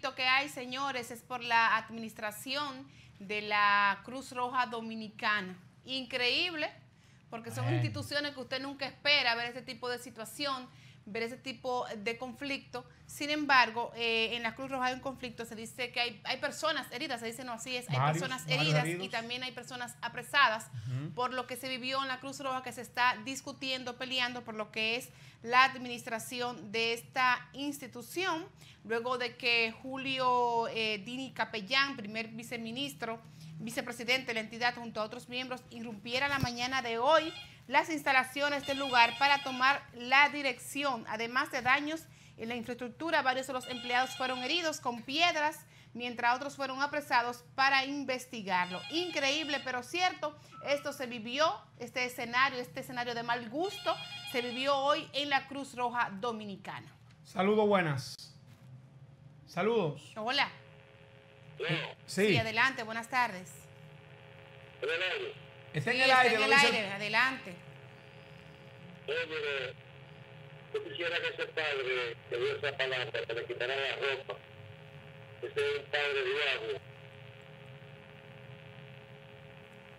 que hay, señores, es por la administración de la Cruz Roja Dominicana. Increíble, porque son instituciones que usted nunca espera ver ese tipo de situación ver ese tipo de conflicto. Sin embargo, eh, en la Cruz Roja hay un conflicto, se dice que hay, hay personas heridas, se dice no, así es, hay personas heridas y también hay personas apresadas por lo que se vivió en la Cruz Roja, que se está discutiendo, peleando por lo que es la administración de esta institución, luego de que Julio eh, Dini Capellán, primer viceministro, vicepresidente de la entidad junto a otros miembros, irrumpiera la mañana de hoy las instalaciones del lugar para tomar la dirección. Además de daños en la infraestructura, varios de los empleados fueron heridos con piedras, mientras otros fueron apresados para investigarlo. Increíble, pero cierto, esto se vivió, este escenario, este escenario de mal gusto, se vivió hoy en la Cruz Roja Dominicana. Saludos, buenas. Saludos. Hola. Sí. sí, adelante, buenas tardes. Está en el aire. en el aire, adelante. Oye, yo quisiera que ese padre que dio esa palabra, que le quitara la ropa, ese es un padre diablo.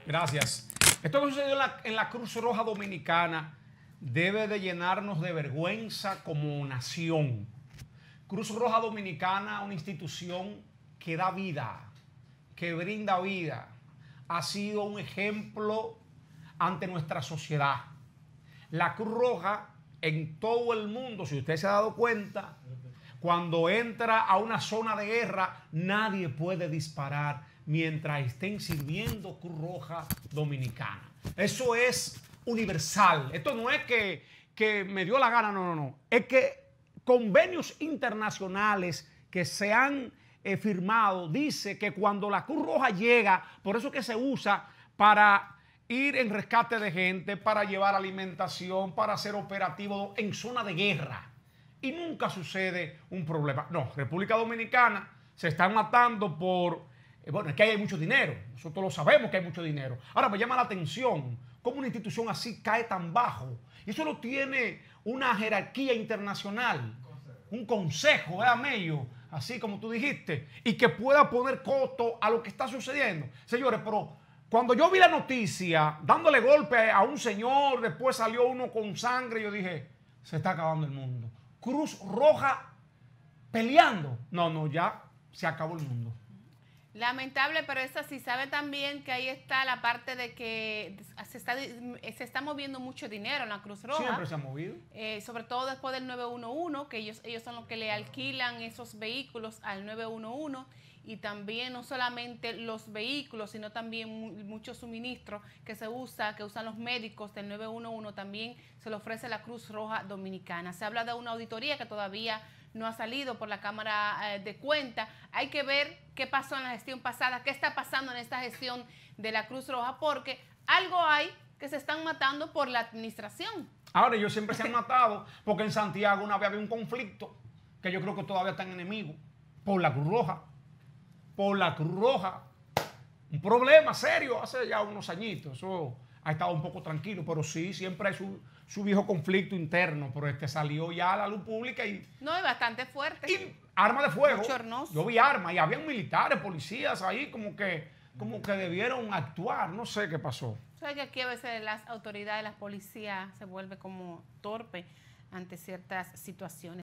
Gracias. Esto que sucedió en la, en la Cruz Roja Dominicana debe de llenarnos de vergüenza como nación. Cruz Roja Dominicana, una institución que da vida, que brinda vida, ha sido un ejemplo ante nuestra sociedad. La Cruz Roja en todo el mundo, si usted se ha dado cuenta, cuando entra a una zona de guerra, nadie puede disparar mientras estén sirviendo Cruz Roja Dominicana. Eso es universal. Esto no es que, que me dio la gana, no, no, no. Es que convenios internacionales que se han eh, firmado dice que cuando la Cruz Roja llega, por eso que se usa para ir en rescate de gente, para llevar alimentación, para ser operativo en zona de guerra. Y nunca sucede un problema. No, República Dominicana se están matando por... Eh, bueno, es que hay mucho dinero. Nosotros lo sabemos que hay mucho dinero. Ahora me llama la atención cómo una institución así cae tan bajo. Y eso lo tiene una jerarquía internacional. Un consejo, ¿verdad, Mello? Así como tú dijiste, y que pueda poner costo a lo que está sucediendo. Señores, pero cuando yo vi la noticia dándole golpe a un señor, después salió uno con sangre, yo dije, se está acabando el mundo. Cruz Roja peleando. No, no, ya se acabó el mundo. Lamentable, pero es así. Sabe también que ahí está la parte de que se está, se está moviendo mucho dinero en la Cruz Roja. Siempre se ha movido. Eh, sobre todo después del 911, que ellos, ellos son los que le alquilan esos vehículos al 911 y también no solamente los vehículos, sino también muchos suministros que se usa, que usan los médicos del 911, también se le ofrece la Cruz Roja Dominicana. Se habla de una auditoría que todavía no ha salido por la Cámara eh, de Cuenta. Hay que ver qué pasó en la gestión pasada, qué está pasando en esta gestión de la Cruz Roja, porque algo hay que se están matando por la administración. Ahora, ellos siempre se han matado porque en Santiago una vez había un conflicto que yo creo que todavía están enemigos por la Cruz Roja. Por la Cruz Roja. Un problema serio hace ya unos añitos. Eso ha estado un poco tranquilo, pero sí, siempre hay su, su viejo conflicto interno, pero este salió ya a la luz pública y... No, es bastante fuerte. Y arma de fuego. Yo vi armas y habían militares, policías ahí como que, como que debieron actuar, no sé qué pasó. ¿Sabes que aquí a veces las autoridades, las policías se vuelve como torpe ante ciertas situaciones?